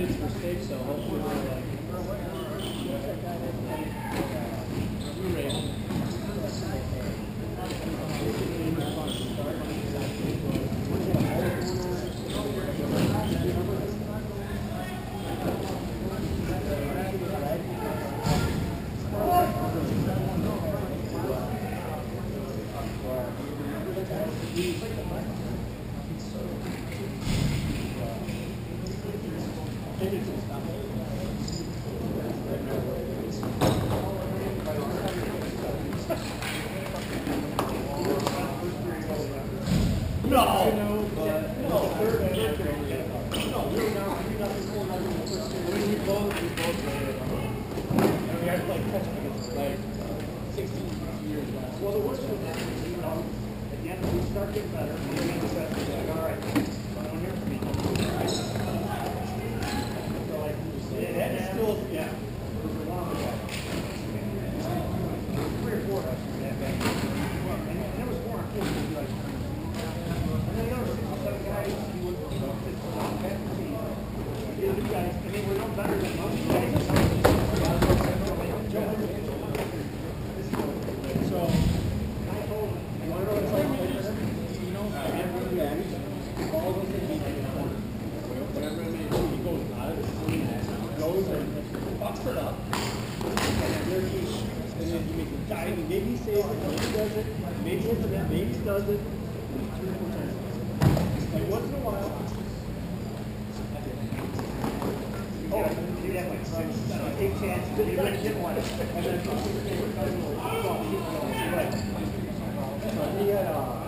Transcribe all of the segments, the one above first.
minutes for steak, so hopefully we'll like. We're ready. Well, the worst of that is, you know, again, we start getting better, we get better, like, all right, I don't hear from you. big chance that he would one. And then something keep going, keep going. He had, uh,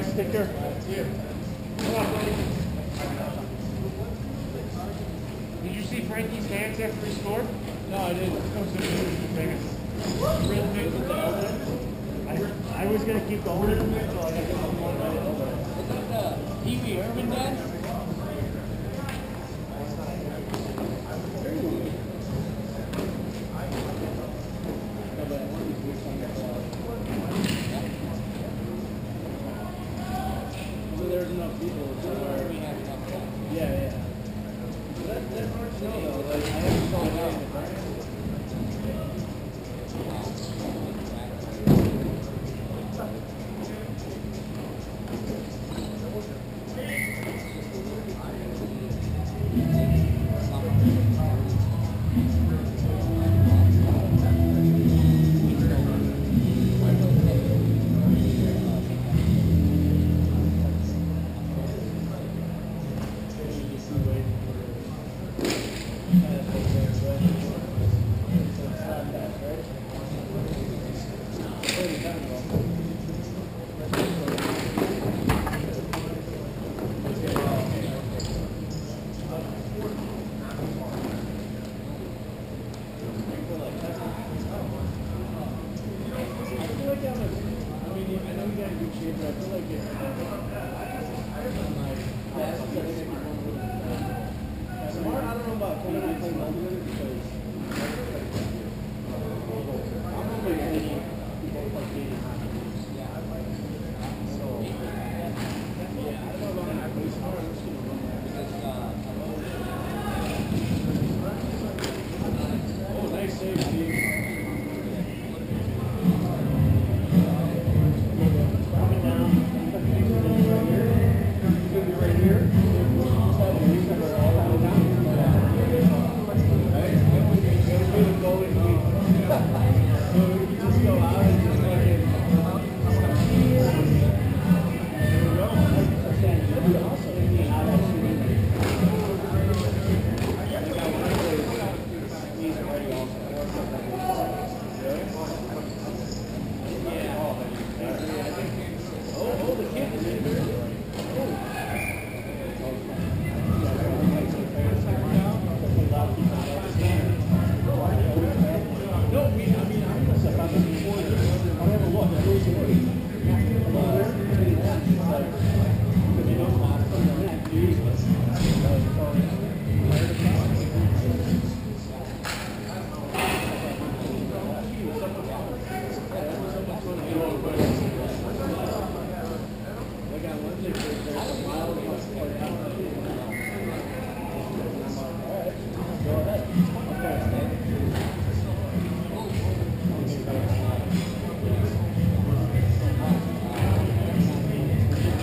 guys. Did you see Frankie's hands after he scored? No, I didn't. I, I was going to keep going. Is that the Pee Wee Irvin dance?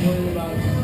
Foi lá.